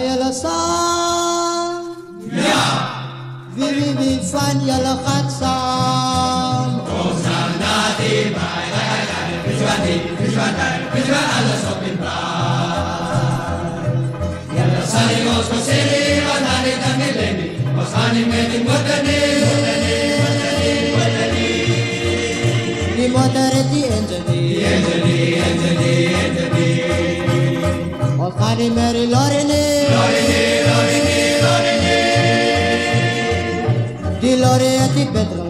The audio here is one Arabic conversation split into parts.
يلا صام يا فيري بي فان يلا خات صام وصلناتي باي باي باي بجواني بجواني بجوان على صوب يلا صلي وصو سيري وداني دمي ليني وصاني ميني مدني مدني مدني مدني مدني انجلي انجلي انجلي انجلي وصاني ميري لوري Filore y Petro.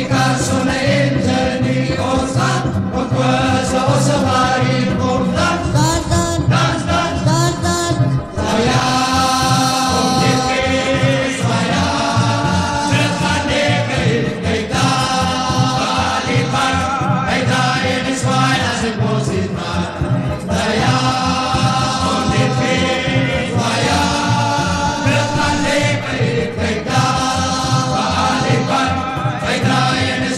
Picasso, Picasso. I am